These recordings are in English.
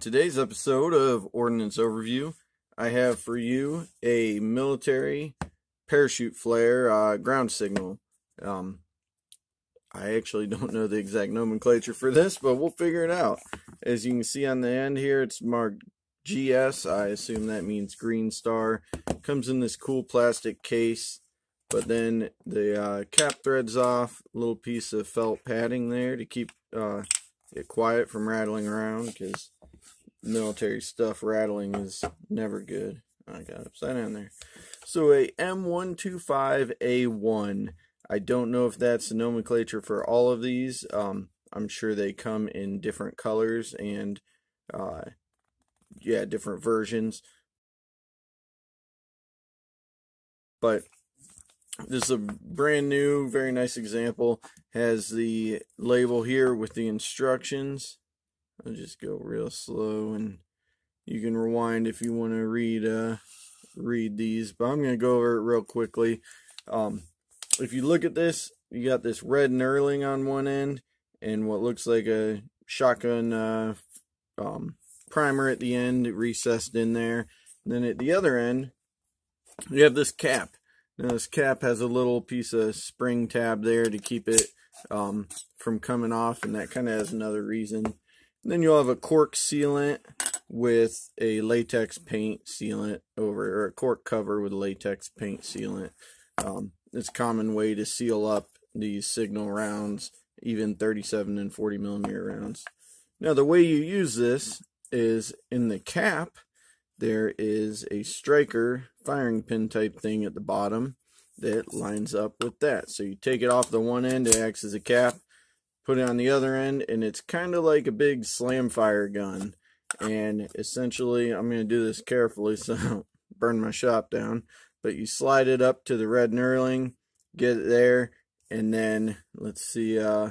today's episode of Ordnance Overview, I have for you a military parachute flare uh, ground signal. Um, I actually don't know the exact nomenclature for this, but we'll figure it out. As you can see on the end here, it's marked GS. I assume that means Green Star. Comes in this cool plastic case, but then the uh, cap threads off. Little piece of felt padding there to keep uh, it quiet from rattling around because military stuff rattling is never good. I got upside down there. So a M125A1. I don't know if that's the nomenclature for all of these. Um, I'm sure they come in different colors and uh, yeah, different versions. But this is a brand new, very nice example. Has the label here with the instructions. I'll just go real slow and you can rewind if you want to read uh, read these. But I'm going to go over it real quickly. Um, if you look at this, you got this red knurling on one end and what looks like a shotgun uh, um, primer at the end recessed in there. And then at the other end, you have this cap. Now this cap has a little piece of spring tab there to keep it um, from coming off, and that kind of has another reason. Then you'll have a cork sealant with a latex paint sealant over, or a cork cover with latex paint sealant. Um, it's a common way to seal up these signal rounds, even 37 and 40 millimeter rounds. Now the way you use this is in the cap, there is a striker firing pin type thing at the bottom that lines up with that. So you take it off the one end, it acts as a cap, put it on the other end, and it's kind of like a big slam fire gun. And essentially, I'm going to do this carefully so I don't burn my shop down. But you slide it up to the red knurling, get it there, and then let's see, uh,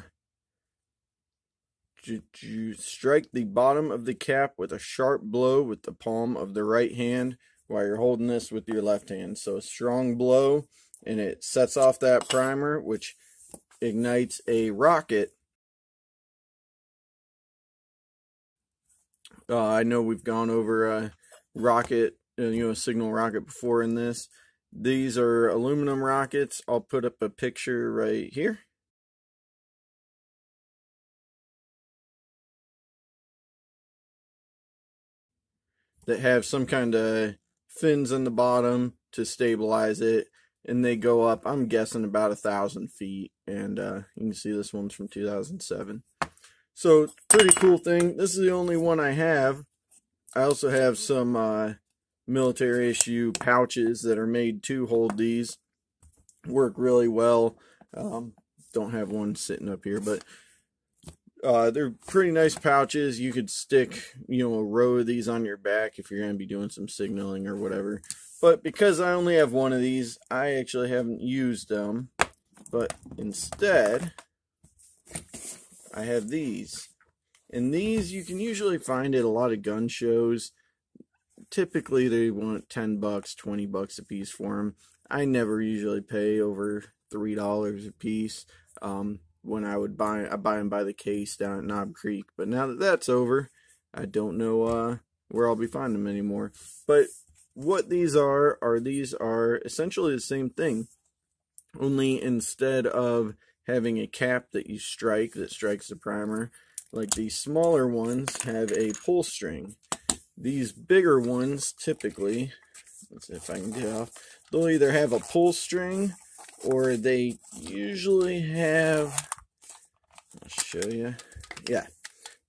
you strike the bottom of the cap with a sharp blow with the palm of the right hand while you're holding this with your left hand. So a strong blow and it sets off that primer which ignites a rocket. Uh, I know we've gone over a rocket, uh, you know, a signal rocket before in this. These are aluminum rockets. I'll put up a picture right here. that have some kind of fins on the bottom to stabilize it and they go up i'm guessing about a thousand feet and uh, you can see this one's from 2007 so pretty cool thing this is the only one i have i also have some uh, military issue pouches that are made to hold these work really well um, don't have one sitting up here but uh, they're pretty nice pouches. You could stick, you know, a row of these on your back if you're going to be doing some signaling or whatever. But because I only have one of these, I actually haven't used them. But instead, I have these. And these you can usually find at a lot of gun shows. Typically, they want 10 bucks, 20 bucks a piece for them. I never usually pay over $3 a piece. Um, when I would buy I buy them by the case down at Knob Creek. But now that that's over, I don't know uh, where I'll be finding them anymore. But what these are are these are essentially the same thing, only instead of having a cap that you strike that strikes the primer, like these smaller ones have a pull string. These bigger ones typically, let's see if I can get off, they'll either have a pull string or they usually have I'll show you yeah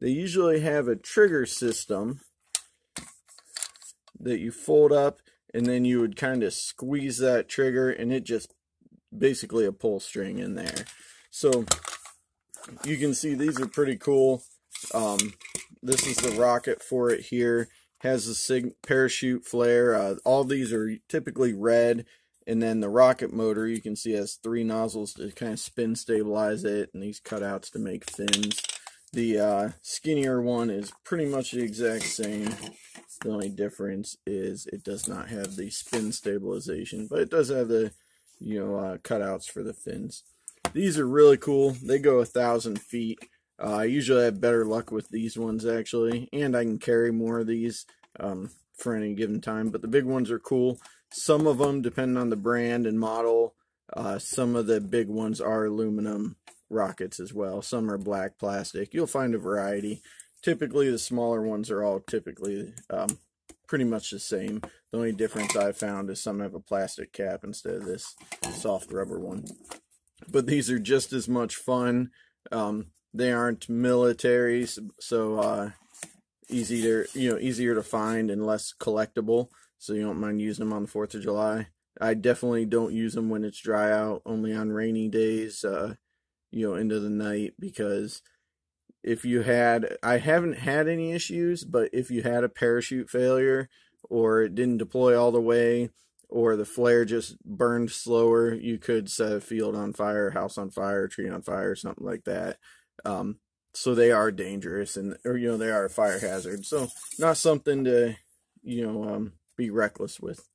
they usually have a trigger system that you fold up and then you would kind of squeeze that trigger and it just basically a pull string in there so you can see these are pretty cool um, this is the rocket for it here has a sig parachute flare uh, all these are typically red and then the rocket motor, you can see has three nozzles to kind of spin stabilize it, and these cutouts to make fins. The uh, skinnier one is pretty much the exact same. The only difference is it does not have the spin stabilization, but it does have the you know uh, cutouts for the fins. These are really cool. They go a thousand feet. Uh, I usually have better luck with these ones actually, and I can carry more of these um, for any given time. But the big ones are cool. Some of them, depending on the brand and model, uh, some of the big ones are aluminum rockets as well. Some are black plastic. You'll find a variety. Typically, the smaller ones are all typically um, pretty much the same. The only difference I've found is some have a plastic cap instead of this soft rubber one. But these are just as much fun. Um, they aren't military, so uh, easier, you know, easier to find and less collectible. So you don't mind using them on the Fourth of July. I definitely don't use them when it's dry out. Only on rainy days, uh, you know, into the night because if you had, I haven't had any issues, but if you had a parachute failure or it didn't deploy all the way or the flare just burned slower, you could set a field on fire, house on fire, tree on fire, something like that. Um, so they are dangerous and, or, you know, they are a fire hazard. So not something to, you know, um, be reckless with.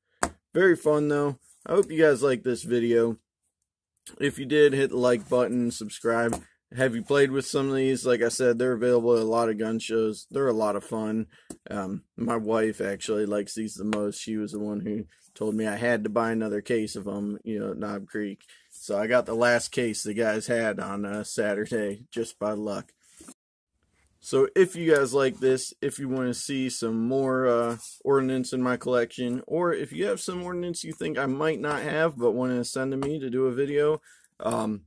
Very fun though. I hope you guys like this video. If you did, hit the like button, subscribe. Have you played with some of these? Like I said, they're available at a lot of gun shows. They're a lot of fun. Um, my wife actually likes these the most. She was the one who told me I had to buy another case of them, you know, at Knob Creek. So I got the last case the guys had on uh, Saturday, just by luck. So if you guys like this, if you want to see some more uh, ordnance in my collection, or if you have some ordnance you think I might not have but want to send to me to do a video, um,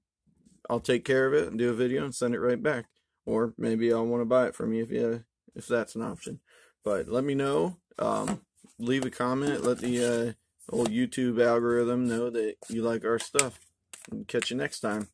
I'll take care of it and do a video and send it right back. Or maybe I'll want to buy it from you if you if that's an option. But let me know. Um, leave a comment. Let the uh, old YouTube algorithm know that you like our stuff. Catch you next time.